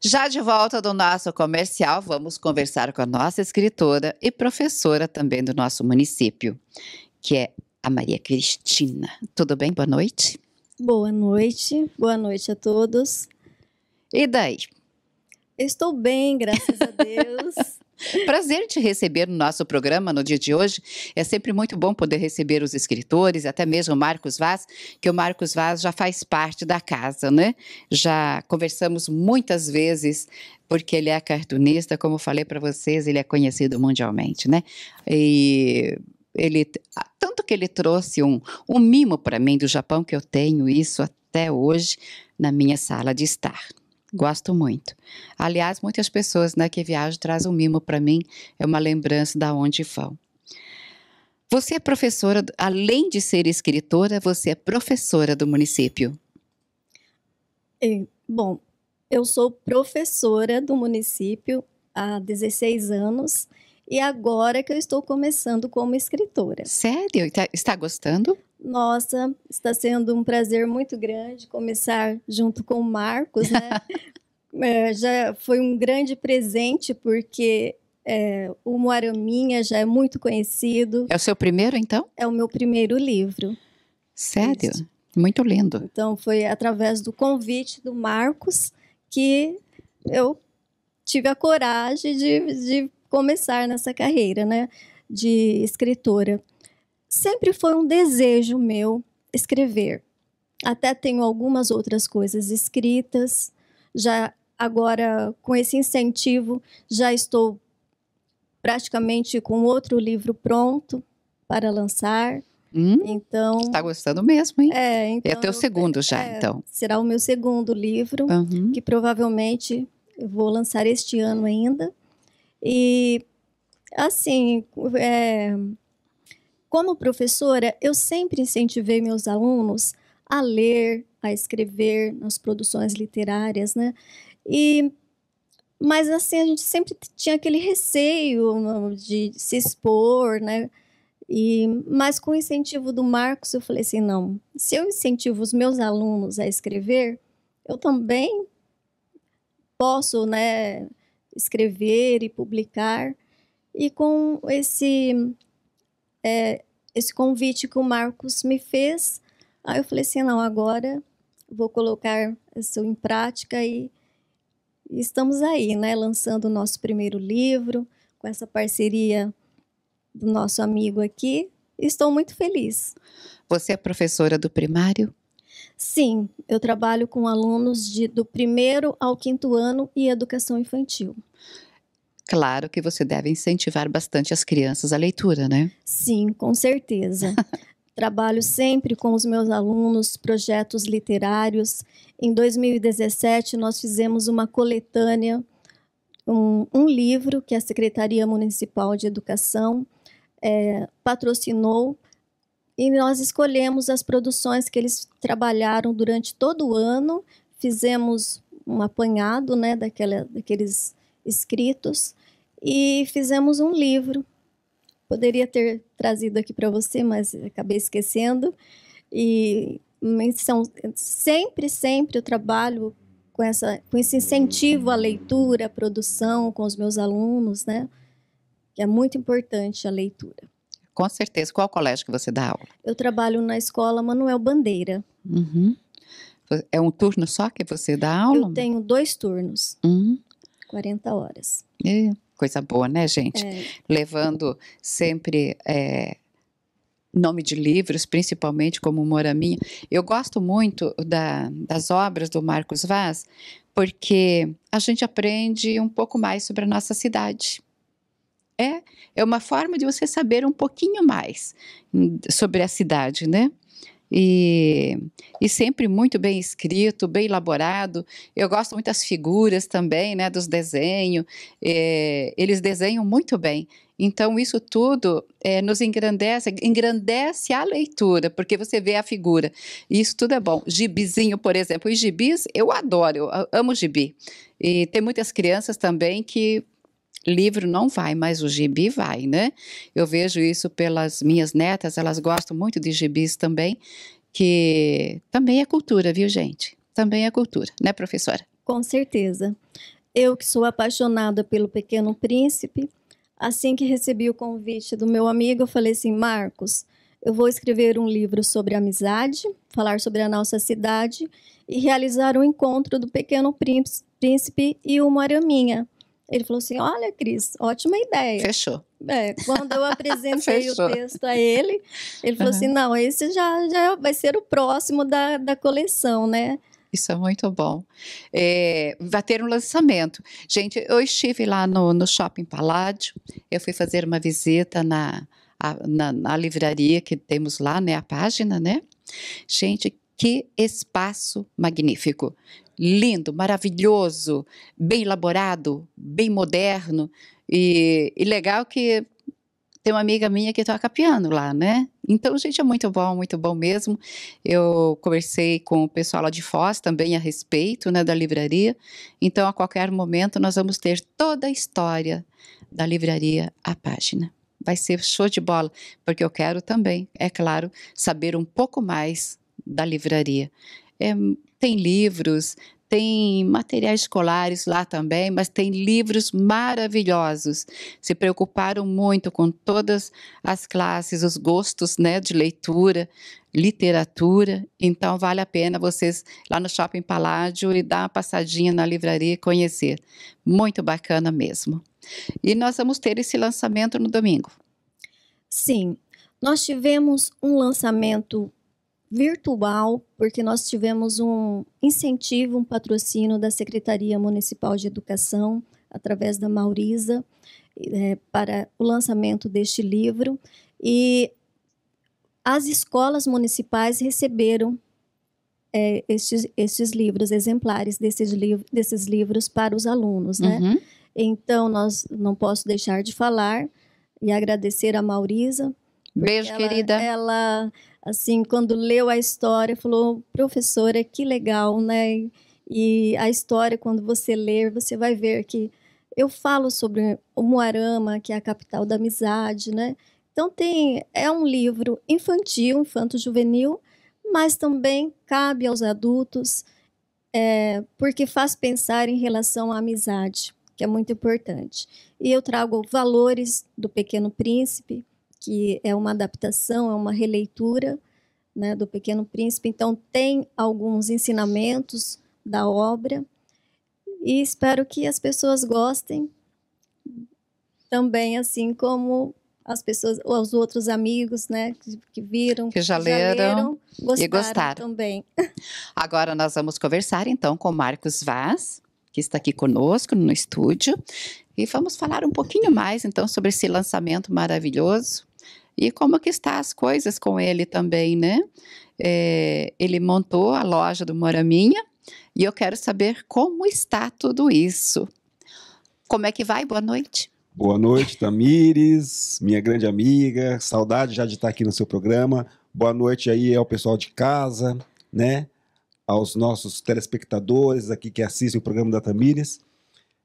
Já de volta do nosso comercial, vamos conversar com a nossa escritora e professora também do nosso município, que é a Maria Cristina. Tudo bem? Boa noite. Boa noite, boa noite a todos. E daí? Estou bem, graças a Deus. Prazer te receber no nosso programa no dia de hoje. É sempre muito bom poder receber os escritores, até mesmo o Marcos Vaz, que o Marcos Vaz já faz parte da casa, né? Já conversamos muitas vezes, porque ele é cartunista, como falei para vocês, ele é conhecido mundialmente, né? E ele tanto que ele trouxe um, um mimo para mim do Japão que eu tenho isso até hoje na minha sala de estar. Gosto muito. Aliás, muitas pessoas né, que viajam trazem um mimo para mim, é uma lembrança da onde vão. Você é professora, além de ser escritora, você é professora do município. É, bom, eu sou professora do município há 16 anos e agora que eu estou começando como escritora. Sério? Tá, está gostando? Nossa, está sendo um prazer muito grande começar junto com o Marcos, né? é, já foi um grande presente, porque é, o Moaraminha já é muito conhecido. É o seu primeiro, então? É o meu primeiro livro. Sério? Isso. Muito lindo. Então, foi através do convite do Marcos que eu tive a coragem de, de começar nessa carreira, né? De escritora sempre foi um desejo meu escrever. Até tenho algumas outras coisas escritas. Já agora com esse incentivo já estou praticamente com outro livro pronto para lançar. Hum, então está gostando mesmo, hein? É, então, é teu segundo já, é, então. Será o meu segundo livro uhum. que provavelmente vou lançar este ano ainda. E assim, é, como professora, eu sempre incentivei meus alunos a ler, a escrever nas produções literárias, né? E mas assim a gente sempre tinha aquele receio de se expor, né? E mas com o incentivo do Marcos eu falei assim, não, se eu incentivo os meus alunos a escrever, eu também posso, né, escrever e publicar. E com esse é, esse convite que o Marcos me fez. Aí eu falei assim, não, agora vou colocar isso em prática e, e estamos aí, né, lançando o nosso primeiro livro com essa parceria do nosso amigo aqui. Estou muito feliz. Você é professora do primário? Sim, eu trabalho com alunos de, do primeiro ao quinto ano e educação infantil. Claro que você deve incentivar bastante as crianças à leitura, né? Sim, com certeza. Trabalho sempre com os meus alunos projetos literários. Em 2017, nós fizemos uma coletânea, um, um livro que a Secretaria Municipal de Educação é, patrocinou e nós escolhemos as produções que eles trabalharam durante todo o ano, fizemos um apanhado né, daquela, daqueles escritos e fizemos um livro. Poderia ter trazido aqui para você, mas acabei esquecendo. E são, sempre, sempre eu trabalho com, essa, com esse incentivo à leitura, à produção com os meus alunos, né? Que é muito importante a leitura. Com certeza. Qual colégio que você dá aula? Eu trabalho na escola Manuel Bandeira. Uhum. É um turno só que você dá aula? Eu tenho dois turnos. Uhum. 40 horas. É, coisa boa, né, gente? É. Levando sempre é, nome de livros, principalmente como Moraminha. Eu gosto muito da, das obras do Marcos Vaz, porque a gente aprende um pouco mais sobre a nossa cidade. É, é uma forma de você saber um pouquinho mais sobre a cidade, né? E, e, sempre muito bem escrito, bem elaborado. Eu gosto muito das figuras também, né, dos desenhos. É, eles desenham muito bem. Então, isso tudo é, nos engrandece, engrandece a leitura, porque você vê a figura. E isso tudo é bom. Gibizinho, por exemplo. Os gibis, eu adoro, eu amo gibi. E tem muitas crianças também que livro não vai, mas o gibi vai, né? Eu vejo isso pelas minhas netas, elas gostam muito de gibis também, que também é cultura, viu, gente? Também é cultura, né, professora? Com certeza. Eu que sou apaixonada pelo Pequeno Príncipe, assim que recebi o convite do meu amigo, eu falei assim, Marcos, eu vou escrever um livro sobre amizade, falar sobre a nossa cidade e realizar um encontro do Pequeno Príncipe e uma Araminha. Ele falou assim: Olha, Cris, ótima ideia. Fechou. É, quando eu apresentei o texto a ele, ele falou uhum. assim: Não, esse já, já vai ser o próximo da, da coleção, né? Isso é muito bom. É, vai ter um lançamento. Gente, eu estive lá no, no Shopping Paládio, eu fui fazer uma visita na, a, na, na, livraria que temos lá, né, a página, né? Gente, que espaço magnífico. Lindo, maravilhoso, bem elaborado, bem moderno. E, e legal que tem uma amiga minha que toca piano lá, né? Então, gente, é muito bom, muito bom mesmo. Eu conversei com o pessoal lá de Foz também a respeito, né, da livraria. Então, a qualquer momento, nós vamos ter toda a história da livraria à página. Vai ser show de bola, porque eu quero também, é claro, saber um pouco mais da livraria. É, tem livros, tem materiais escolares lá também, mas tem livros maravilhosos. Se preocuparam muito com todas as classes, os gostos né, de leitura, literatura. Então, vale a pena vocês lá no Shopping Paládio e dar uma passadinha na livraria e conhecer. Muito bacana mesmo. E nós vamos ter esse lançamento no domingo. Sim, nós tivemos um lançamento virtual, porque nós tivemos um incentivo, um patrocínio da Secretaria Municipal de Educação, através da Maurisa, é, para o lançamento deste livro. E as escolas municipais receberam é, estes, estes livros, exemplares desses, liv desses livros para os alunos, né? Uhum. Então, nós não posso deixar de falar e agradecer a Maurisa. Beijo, ela, querida. Ela assim, quando leu a história, falou: professora, que legal, né? E a história, quando você ler, você vai ver que eu falo sobre o Moarama, que é a capital da amizade, né? Então tem é um livro infantil, infanto-juvenil, mas também cabe aos adultos, é, porque faz pensar em relação à amizade, que é muito importante. E eu trago valores do Pequeno Príncipe, que é uma adaptação, é uma releitura né, do Pequeno Príncipe. Então, tem alguns ensinamentos da obra e espero que as pessoas gostem também, assim como as pessoas, os outros amigos, né, que, que viram, que já, leram, já leram gostaram e gostaram também. Agora nós vamos conversar então com Marcos Vaz, que está aqui conosco no estúdio, e vamos falar um pouquinho mais então sobre esse lançamento maravilhoso e como que está as coisas com ele também, né? É, ele montou a loja do Moraminha e eu quero saber como está tudo isso. Como é que vai? Boa noite. Boa noite, Tamires, minha grande amiga. Saudade já de estar aqui no seu programa. Boa noite aí ao pessoal de casa, né? Aos nossos telespectadores aqui que assistem o programa da Tamires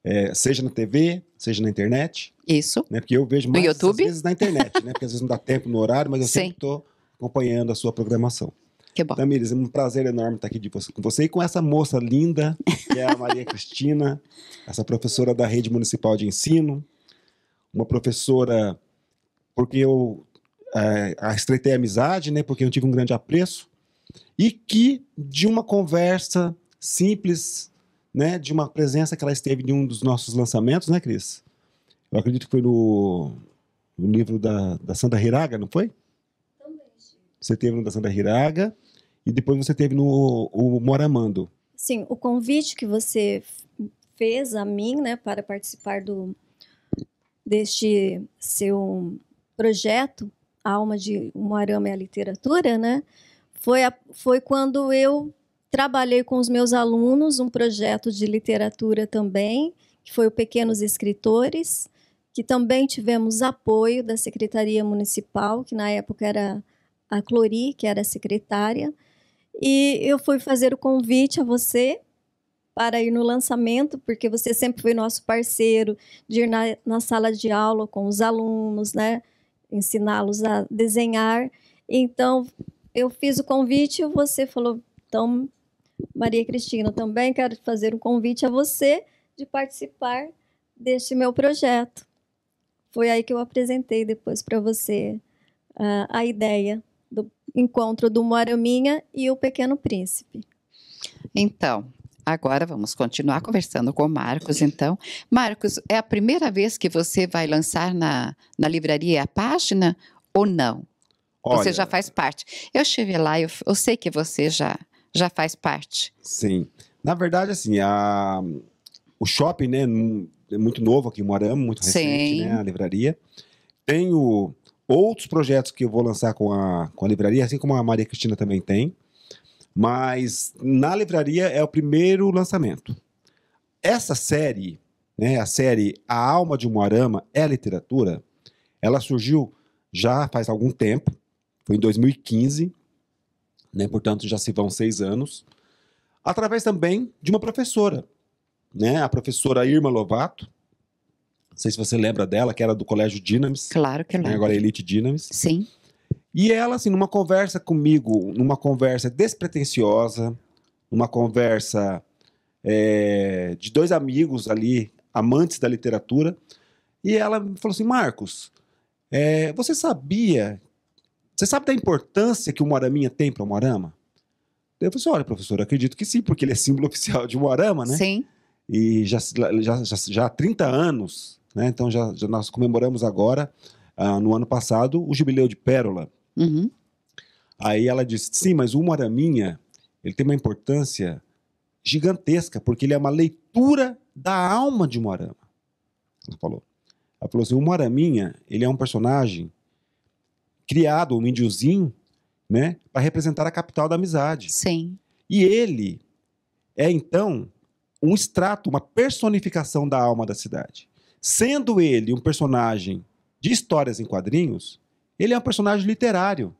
é, seja na TV, seja na internet. Isso. Né, porque eu vejo mais no YouTube? vezes na internet, né? Porque às vezes não dá tempo no horário, mas eu Sim. sempre estou acompanhando a sua programação. Que bom. Tamires, é um prazer enorme estar aqui de você, com você e com essa moça linda, que é a Maria Cristina, essa professora da Rede Municipal de Ensino, uma professora porque eu é, estreitei a amizade, né? Porque eu tive um grande apreço e que de uma conversa simples, né, de uma presença que ela esteve em um dos nossos lançamentos, né, Cris? Eu acredito que foi no, no livro da, da Santa Hiraga, não foi? Também. Você teve no da Santa Hiraga e depois você teve no o Moramando. Sim, o convite que você fez a mim, né, para participar do deste seu projeto Alma de Moarama e a Literatura, né, foi, a, foi quando eu Trabalhei com os meus alunos um projeto de literatura também, que foi o Pequenos Escritores, que também tivemos apoio da Secretaria Municipal, que na época era a Clori, que era a secretária. E eu fui fazer o convite a você para ir no lançamento, porque você sempre foi nosso parceiro, de ir na, na sala de aula com os alunos, né? ensiná-los a desenhar. Então, eu fiz o convite e você falou, então Maria Cristina, também quero fazer um convite a você de participar deste meu projeto. Foi aí que eu apresentei depois para você uh, a ideia do encontro do Moaraminha e o Pequeno Príncipe. Então, agora vamos continuar conversando com o Marcos, então. Marcos, é a primeira vez que você vai lançar na, na livraria a página ou não? Olha, você já faz parte. Eu estive lá, eu, eu sei que você já, já faz parte. Sim. Na verdade, assim, a, o shopping, né, é muito novo aqui em Moarama, muito recente, Sim. né, a livraria. Tenho outros projetos que eu vou lançar com a, com a livraria, assim como a Maria Cristina também tem. Mas na livraria é o primeiro lançamento. Essa série, né, a série A Alma de Moarama é literatura, ela surgiu já faz algum tempo, foi em 2015, né, portanto já se vão seis anos, através também de uma professora, né, a professora Irma Lovato, não sei se você lembra dela, que era do Colégio Dinamis. Claro que né, lembro. Agora é Elite Dinamis. Sim. E ela, assim, numa conversa comigo, numa conversa despretensiosa, numa conversa é, de dois amigos ali, amantes da literatura, e ela falou assim: Marcos, é, você sabia, você sabe da importância que o Moraminha tem para o Morama? Eu falei assim: olha, professor, acredito que sim, porque ele é símbolo oficial de Moarama, né? Sim. E já, já, já, já há 30 anos, né? Então já, já nós comemoramos agora, uh, no ano passado, o Jubileu de Pérola. Uhum. Aí ela disse: sim, mas o Moraminha ele tem uma importância gigantesca, porque ele é uma leitura da alma de Moarama. Ela falou. Ela falou assim: o Moraminha ele é um personagem criado, um índiozinho, né, para representar a capital da amizade. Sim. E ele é então um extrato, uma personificação da alma da cidade. Sendo ele um personagem de histórias em quadrinhos, ele é um personagem literário,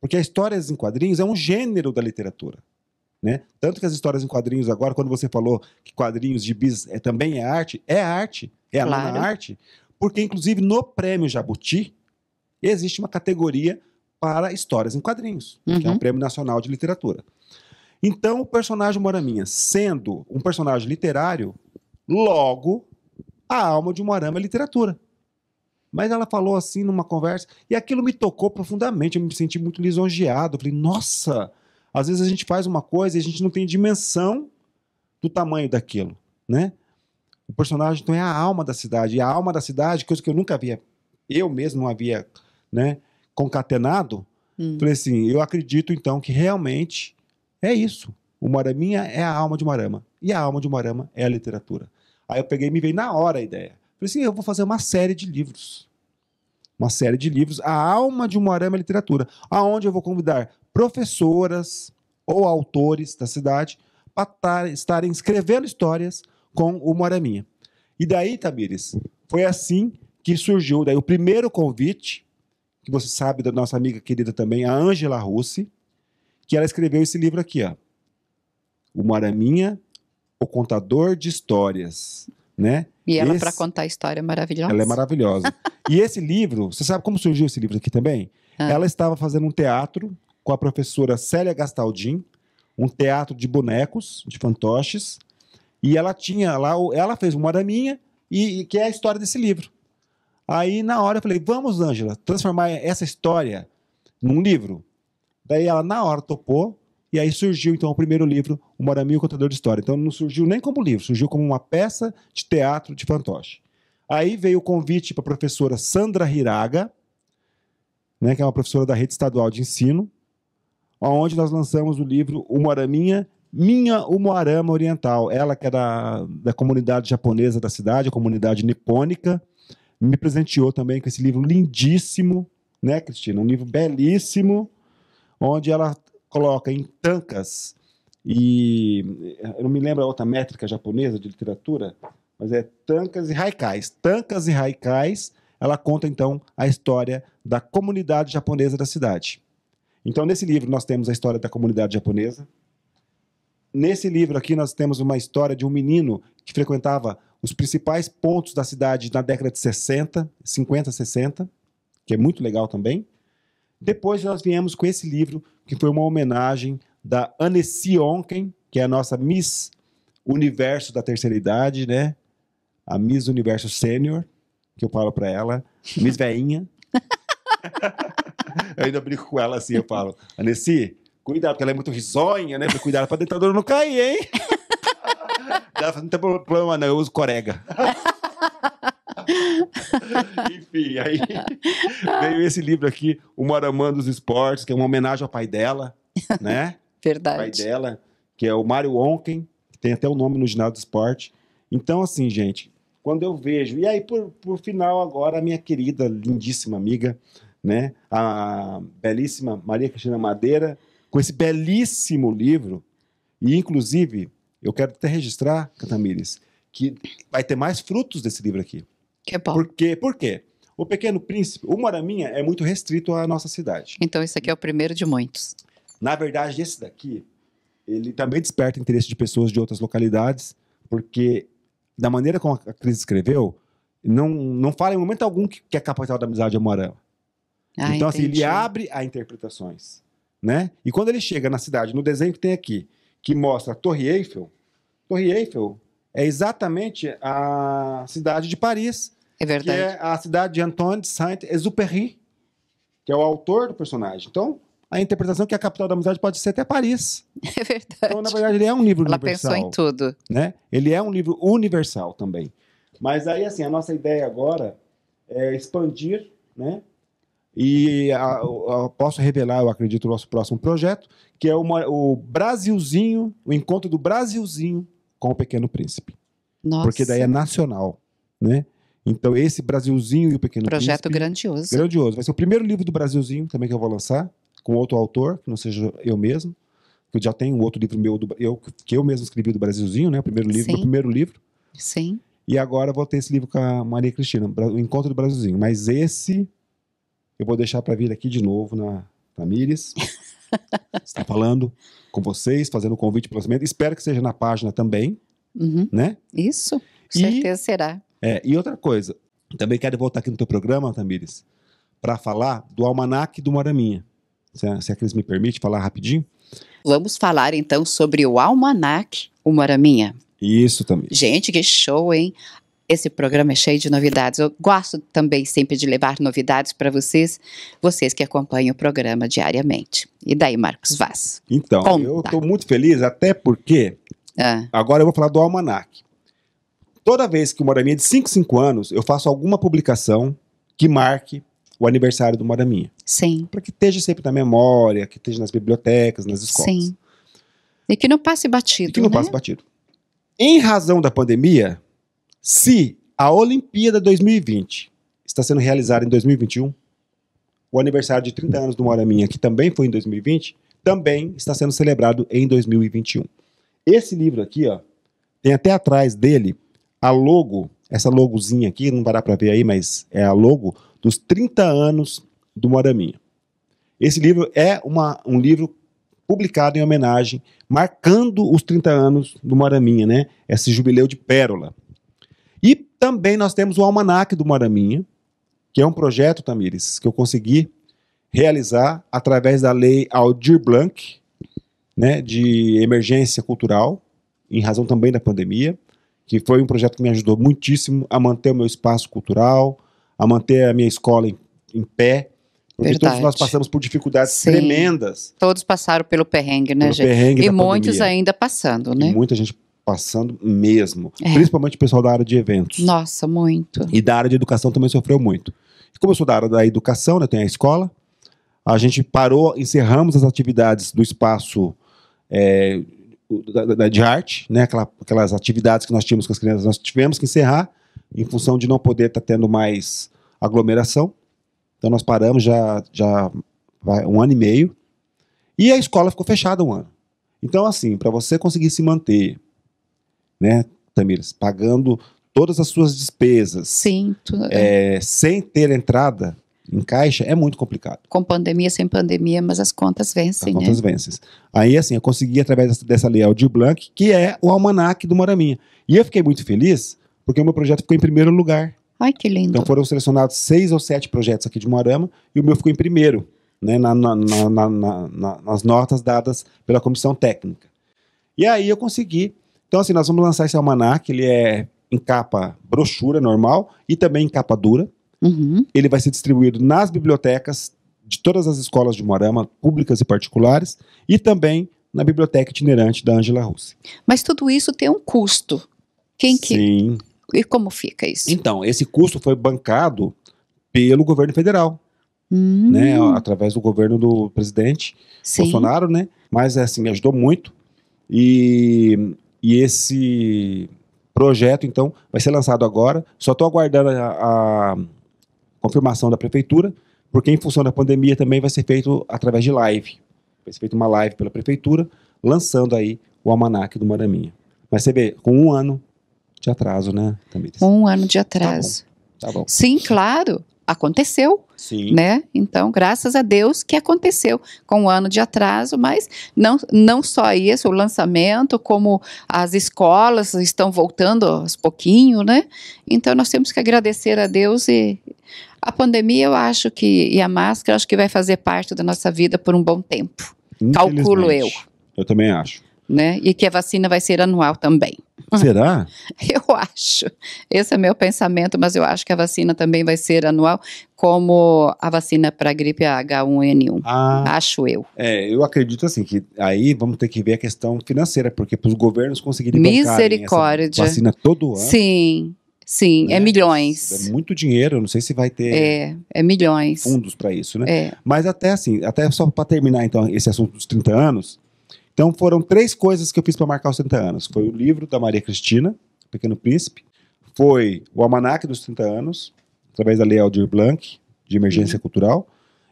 porque as histórias em quadrinhos é um gênero da literatura. Né? Tanto que as histórias em quadrinhos agora, quando você falou que quadrinhos de bis é, também é arte, é arte, é claro. a arte, porque inclusive no prêmio Jabuti existe uma categoria para histórias em quadrinhos, uhum. que é um uhum. prêmio nacional de literatura. Então, o personagem Moraminha, sendo um personagem literário, logo a alma de Morama é literatura. Mas ela falou assim numa conversa, e aquilo me tocou profundamente, eu me senti muito lisonjeado. Eu falei, nossa, às vezes a gente faz uma coisa e a gente não tem dimensão do tamanho daquilo, né? O personagem, então, é a alma da cidade. E a alma da cidade, coisa que eu nunca havia, eu mesmo não havia, né, concatenado. Hum. Falei assim, eu acredito, então, que realmente é isso. O Moraminha é a alma de Morama. E a alma de Morama é a literatura. Aí eu peguei e me veio na hora a ideia. Falei assim, eu vou fazer uma série de livros. Uma série de livros, a alma de Moarama é literatura, aonde eu vou convidar professoras ou autores da cidade para estarem escrevendo histórias com o Moraminha. E daí, Tamires, foi assim que surgiu daí o primeiro convite, que você sabe da nossa amiga querida também, a Ângela Russi, que ela escreveu esse livro aqui, ó. O Moraminha, o contador de histórias né? E ela, esse... para contar a história, é maravilhosa. Ela é maravilhosa. e esse livro, você sabe como surgiu esse livro aqui também? Ah. Ela estava fazendo um teatro com a professora Célia Gastaldin, um teatro de bonecos, de fantoches, e ela tinha lá, ela fez uma araminha, e, e que é a história desse livro. Aí, na hora, eu falei, vamos, Ângela, transformar essa história num livro. Daí ela, na hora, topou, e aí surgiu, então, o primeiro livro, O Morami o Contador de História. Então, não surgiu nem como livro, surgiu como uma peça de teatro de fantoche. Aí veio o convite para a professora Sandra Hiraga, né, que é uma professora da Rede Estadual de Ensino, onde nós lançamos o livro O Moraminha, Minha Umuarama Oriental. Ela que é da, da comunidade japonesa da cidade, a comunidade nipônica, me presenteou também com esse livro lindíssimo, né, Cristina? Um livro belíssimo, onde ela coloca em tancas e eu não me lembro a outra métrica japonesa de literatura, mas é tancas e haikais. Tancas e haikais, ela conta então a história da comunidade japonesa da cidade. Então nesse livro nós temos a história da comunidade japonesa. Nesse livro aqui nós temos uma história de um menino que frequentava os principais pontos da cidade na década de 60, 50, 60, que é muito legal também. Depois nós viemos com esse livro, que foi uma homenagem da Anessi Onken, que é a nossa Miss Universo da terceira idade, né? A Miss Universo Sênior, que eu falo para ela, Miss Veinha. eu ainda brinco com ela assim, eu falo, Anessi, cuidado, porque ela é muito risonha, né? Cuidado pra dentadura não cair, hein? ela não tem problema não, eu uso corega. Enfim, aí veio esse livro aqui, O Moramã dos Esportes, que é uma homenagem ao pai dela, né? Verdade. O pai dela, que é o Mário Onken, que tem até o nome no ginásio do esporte. Então, assim, gente, quando eu vejo. E aí, por, por final, agora, a minha querida, lindíssima amiga, né? A belíssima Maria Cristina Madeira, com esse belíssimo livro. E, inclusive, eu quero até registrar, Catamires, que vai ter mais frutos desse livro aqui. Que é bom. Por quê? Por quê? O Pequeno Príncipe, o Moraminha é muito restrito à nossa cidade. Então, esse aqui é o primeiro de muitos. Na verdade, esse daqui, ele também desperta interesse de pessoas de outras localidades, porque da maneira como a Cris escreveu, não, não fala em momento algum que, que a capital da amizade é Moarama. Ah, então, entendi. assim, ele abre a interpretações, né? E quando ele chega na cidade, no desenho que tem aqui, que mostra a Torre Eiffel, Torre Eiffel é exatamente a cidade de Paris. É verdade. Que é a cidade de Antoine de Saint-Exupéry, que é o autor do personagem. Então, a interpretação que a capital da amizade pode ser até Paris. É verdade. Então, na verdade, ele é um livro Ela universal. Ela pensou em tudo. Né? Ele é um livro universal também. Mas aí, assim, a nossa ideia agora é expandir, né? E a, a, posso revelar, eu acredito, o nosso próximo projeto, que é uma, o Brasilzinho, o encontro do Brasilzinho com o Pequeno Príncipe. Nossa. Porque daí é nacional, né? Então, esse Brasilzinho e o Pequeno Projeto Príncipe... Projeto grandioso. Grandioso. Vai ser o primeiro livro do Brasilzinho também que eu vou lançar com outro autor, que não seja eu mesmo. Eu já tenho um outro livro meu, do, eu, que eu mesmo escrevi do Brasilzinho, né? O primeiro livro, Sim. primeiro livro. Sim. E agora vou ter esse livro com a Maria Cristina, o Encontro do Brasilzinho. Mas esse eu vou deixar para vir aqui de novo na Tamires. Está falando com vocês, fazendo o convite para o lançamento. Espero que seja na página também, uhum. né? Isso, com certeza será. É, e outra coisa, também quero voltar aqui no teu programa, Tamires, para falar do Almanac do Moraminha se a, se a Cris me permite falar rapidinho. Vamos falar então sobre o Almanac, o Moraminha. Isso também. Gente, que show, hein? Esse programa é cheio de novidades. Eu gosto também sempre de levar novidades para vocês, vocês que acompanham o programa diariamente. E daí, Marcos Vaz? Então, Conta. eu estou muito feliz, até porque ah. agora eu vou falar do Almanac. Toda vez que o Moraminha é de 5 5 anos, eu faço alguma publicação que marque o aniversário do Moraminha. Sim. Para que esteja sempre na memória, que esteja nas bibliotecas, nas escolas. Sim. E que não passe batido. E que não né? passe batido. Em razão da pandemia, se a Olimpíada 2020 está sendo realizada em 2021, o aniversário de 30 anos do Moraminha, que também foi em 2020, também está sendo celebrado em 2021. Esse livro aqui, ó, tem até atrás dele a logo, essa logozinha aqui, não vai dar para ver aí, mas é a logo dos 30 anos do Moraminha. Esse livro é uma, um livro publicado em homenagem, marcando os 30 anos do Moraminha, né? Esse jubileu de pérola. Também nós temos o Almanac do Moraminha, que é um projeto, Tamires, que eu consegui realizar através da lei Aldir Blanc, né, de emergência cultural, em razão também da pandemia, que foi um projeto que me ajudou muitíssimo a manter o meu espaço cultural, a manter a minha escola em, em pé. Porque Verdade. todos nós passamos por dificuldades Sim. tremendas. Todos passaram pelo perrengue, né, pelo gente? Perrengue e muitos pandemia. ainda passando, né? E muita gente passando mesmo. É. Principalmente o pessoal da área de eventos. Nossa, muito. E da área de educação também sofreu muito. E como eu sou da área da educação, né, tem a escola, a gente parou, encerramos as atividades do espaço é, da, da, de arte, né, aquela, aquelas atividades que nós tínhamos com as crianças, nós tivemos que encerrar em função de não poder estar tá tendo mais aglomeração. Então nós paramos já, já vai um ano e meio. E a escola ficou fechada um ano. Então, assim, para você conseguir se manter, né, Tamires, pagando todas as suas despesas, Sim, tu... é, sem ter entrada em caixa, é muito complicado. Com pandemia, sem pandemia, mas as contas vencem, as contas né? vencem. Aí, assim, eu consegui, através dessa lei Aldir Blanc, que é o almanac do Moraminha. E eu fiquei muito feliz, porque o meu projeto ficou em primeiro lugar. Ai, que lindo. Então foram selecionados seis ou sete projetos aqui de Moarama e o meu ficou em primeiro. né, na, na, na, nas notas dadas pela comissão técnica. E aí eu consegui. Então, assim, nós vamos lançar esse almanac, ele é em capa brochura normal e também em capa dura. Uhum. Ele vai ser distribuído nas bibliotecas de todas as escolas de Moarama, públicas e particulares, e também na biblioteca itinerante da Angela Russi. Mas tudo isso tem um custo. Quem que... Sim. E como fica isso? Então, esse custo foi bancado pelo governo federal, hum. né, através do governo do presidente Sim. Bolsonaro, né? Mas assim me ajudou muito e, e esse projeto então vai ser lançado agora. Só estou aguardando a, a confirmação da prefeitura, porque em função da pandemia também vai ser feito através de live. Vai ser feita uma live pela prefeitura, lançando aí o almanac do Maraminha. Mas você vê, com um ano de atraso, né, Tamires? Um ano de atraso. Tá bom. Tá bom. Sim, claro aconteceu. Sim. Né? Então, graças a Deus que aconteceu com um ano de atraso, mas não, não só isso, o lançamento, como as escolas estão voltando aos pouquinho, né? Então, nós temos que agradecer a Deus e a pandemia, eu acho que, e a máscara, acho que vai fazer parte da nossa vida por um bom tempo. Calculo eu. Eu também acho. Né? E que a vacina vai ser anual também. Será? Eu acho. Esse é meu pensamento, mas eu acho que a vacina também vai ser anual, como a vacina para a gripe H1N1. Ah, acho eu. É, eu acredito assim que aí vamos ter que ver a questão financeira, porque para os governos conseguirem Misericórdia. vacina todo ano. Sim. Sim, é né? é milhões. É muito dinheiro, não sei se vai ter é, é milhões. fundos para isso, né? É. Mas até assim, até só para terminar então esse assunto dos 30 anos, então foram três coisas que eu fiz para marcar os 30 anos. Foi o livro da Maria Cristina, Pequeno Príncipe, foi o Almanac dos 30 anos, através da Lei Aldir Blanc, de Emergência uhum. Cultural,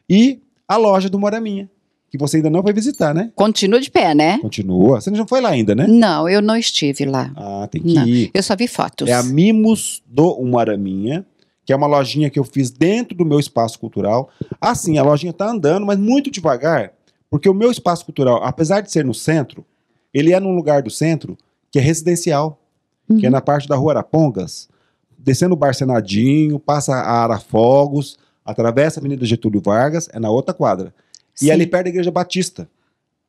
e a loja do Moraminha, que você ainda não vai visitar, né? Continua de pé, né? Continua. Você não foi lá ainda, né? Não, eu não estive lá. Ah, tem que não. ir. Eu só vi fotos. É a Mimos do Moraminha, que é uma lojinha que eu fiz dentro do meu espaço cultural. Assim, a lojinha tá andando, mas muito devagar, porque o meu espaço cultural, apesar de ser no centro, ele é num lugar do centro que é residencial, uhum. que é uhum. na parte da rua Arapongas, descendo o Bar Senadinho, passa a Arafogos, atravessa a Avenida Getúlio Vargas, é na outra quadra. Sim. E ali perto da Igreja Batista.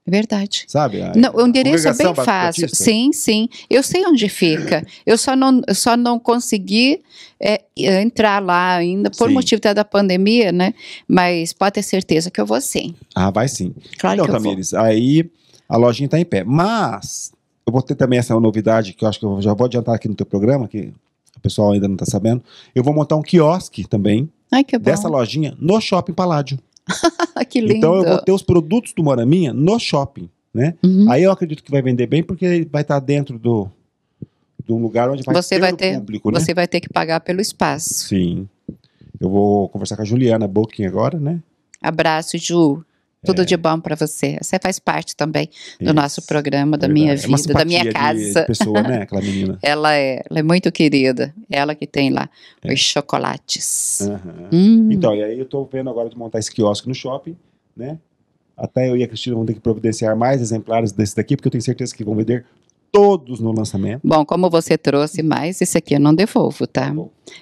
Verdade. Sabe? Não, o endereço é bem fácil. Sim, sim. Eu sei onde fica. Eu só não, só não consegui é, entrar lá ainda, por sim. motivo da pandemia, né? Mas pode ter certeza que eu vou sim. Ah, vai sim. Claro então, que eu Tamires, vou. aí a lojinha está em pé. Mas eu vou ter também essa novidade que eu acho que eu já vou adiantar aqui no teu programa, que o pessoal ainda não está sabendo. Eu vou montar um quiosque também. Ai, que bom. Dessa lojinha no Shopping Paládio. que lindo. Então eu vou ter os produtos do Moraminha no shopping, né? Uhum. Aí eu acredito que vai vender bem porque vai estar dentro do, do lugar onde vai você ter vai ter, público, né? Você vai ter que pagar pelo espaço. Sim. Eu vou conversar com a Juliana Booking agora, né? Abraço, Ju. Tudo é. de bom para você. Você faz parte também do Isso. nosso programa, da minha é vida, da minha casa. De, pessoa, né? Aquela menina. ela, é, ela é muito querida. Ela que tem lá é. os chocolates. Uhum. Hum. Então, e aí eu estou vendo agora de montar esse quiosque no shopping, né? Até eu e a Cristina vamos ter que providenciar mais exemplares desse daqui, porque eu tenho certeza que vão vender todos no lançamento. Bom, como você trouxe mais, esse aqui eu não devolvo, tá? tá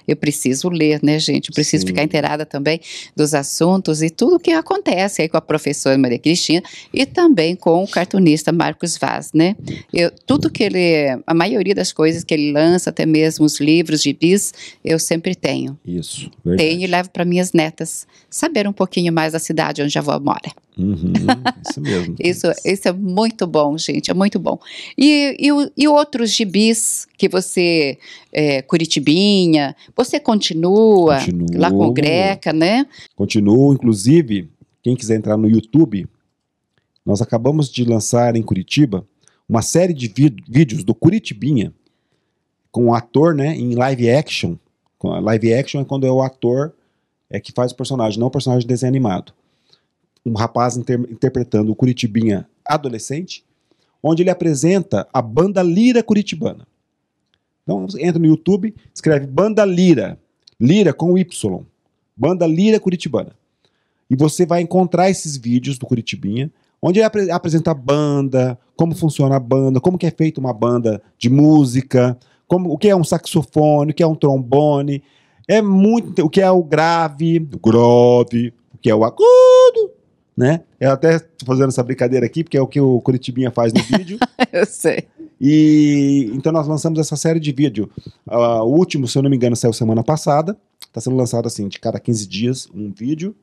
eu preciso ler, né, gente? Eu preciso Sim. ficar inteirada também dos assuntos e tudo o que acontece aí com a professora Maria Cristina e também com o cartunista Marcos Vaz, né? Eu, tudo que ele, a maioria das coisas que ele lança, até mesmo os livros de bis, eu sempre tenho. Isso, verdade. Tenho e levo para minhas netas saber um pouquinho mais da cidade onde a avó mora. Uhum, isso mesmo. isso, isso é muito bom, gente, é muito bom. E, e, e outros gibis que você, é, Curitibinha, você continua Continuo, lá com Greca, né? Continuo, inclusive, quem quiser entrar no YouTube, nós acabamos de lançar em Curitiba uma série de vídeos do Curitibinha com o ator, né, em live action. Live action é quando é o ator é que faz o personagem, não o personagem de desenho animado um rapaz inter interpretando o Curitibinha adolescente, onde ele apresenta a banda Lira Curitibana. Então, entra no YouTube, escreve Banda Lira, Lira com Y, Banda Lira Curitibana. E você vai encontrar esses vídeos do Curitibinha, onde ele ap apresenta a banda, como funciona a banda, como que é feita uma banda de música, como, o que é um saxofone, o que é um trombone, é muito, o que é o grave, o grave, o que é o agudo, né? Eu até estou fazendo essa brincadeira aqui, porque é o que o Curitibinha faz no vídeo. eu sei. E então nós lançamos essa série de vídeo. Uh, o último, se eu não me engano, saiu semana passada. Está sendo lançado assim, de cada 15 dias, um vídeo.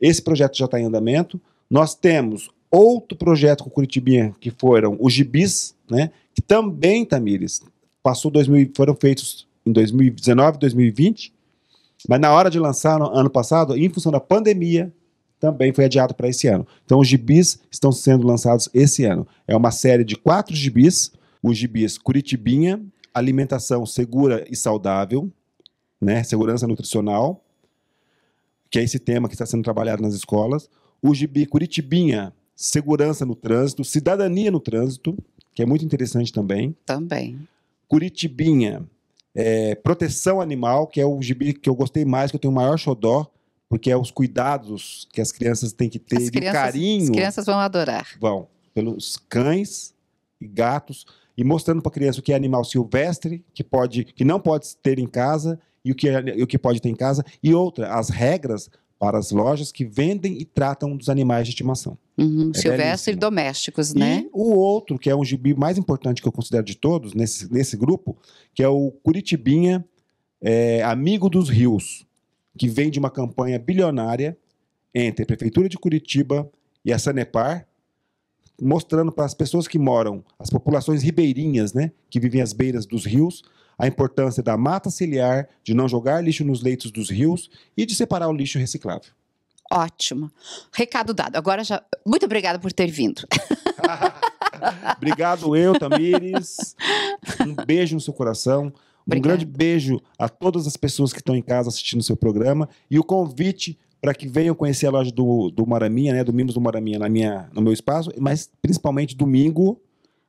Esse projeto já está em andamento. Nós temos outro projeto com o Curitibinha, que foram os gibis, né? Que também, Tamires, passou 2000, foram feitos em 2019, 2020, mas na hora de lançar no ano passado, em função da pandemia, também foi adiado para esse ano. Então, os gibis estão sendo lançados esse ano. É uma série de quatro gibis. Os gibis Curitibinha, alimentação segura e saudável, né? segurança nutricional, que é esse tema que está sendo trabalhado nas escolas. O gibi Curitibinha, segurança no trânsito, cidadania no trânsito, que é muito interessante também. Também. Curitibinha, é, proteção animal, que é o gibi que eu gostei mais, que eu tenho o maior xodó, porque é os cuidados que as crianças têm que ter, as crianças, carinho. As crianças vão adorar. Vão, pelos cães e gatos, e mostrando para a criança o que é animal silvestre, que, pode, que não pode ter em casa, e o que, é, o que pode ter em casa, e outra, as regras para as lojas que vendem e tratam dos animais de estimação. Uhum, é silvestre e domésticos, né? E o outro, que é um gibi mais importante que eu considero de todos, nesse, nesse grupo, que é o Curitibinha é, Amigo dos Rios que vem de uma campanha bilionária entre a Prefeitura de Curitiba e a Sanepar, mostrando para as pessoas que moram, as populações ribeirinhas, né, que vivem às beiras dos rios, a importância da mata ciliar, de não jogar lixo nos leitos dos rios e de separar o lixo reciclável. Ótimo. Recado dado. Agora já. Muito obrigada por ter vindo. Obrigado, eu, Tamires. Um beijo no seu coração. Um grande beijo a todas as pessoas que estão em casa assistindo o seu programa e o convite para que venham conhecer a loja do, do Maraminha, né, do Mimos do Maraminha na minha, no meu espaço, mas principalmente domingo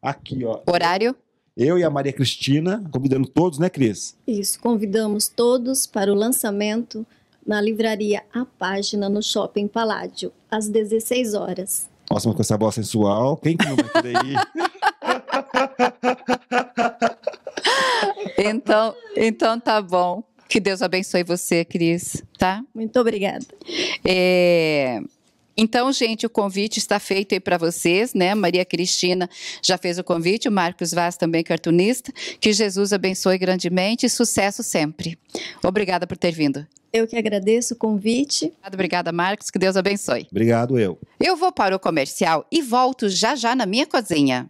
aqui, ó. Horário? Eu e a Maria Cristina, convidando todos, né, Cris? Isso, convidamos todos para o lançamento na livraria A Página no Shopping Paládio, às 16 horas. Nossa, com essa voz sensual, quem que não vai querer ir? Então, então tá bom. Que Deus abençoe você, Cris, tá? Muito obrigada. É... Então, gente, o convite está feito aí para vocês, né? Maria Cristina já fez o convite, o Marcos Vaz também cartunista. Que Jesus abençoe grandemente e sucesso sempre. Obrigada por ter vindo. Eu que agradeço o convite. Obrigada, Marcos. Que Deus abençoe. Obrigado, eu. Eu vou para o comercial e volto já já na minha cozinha.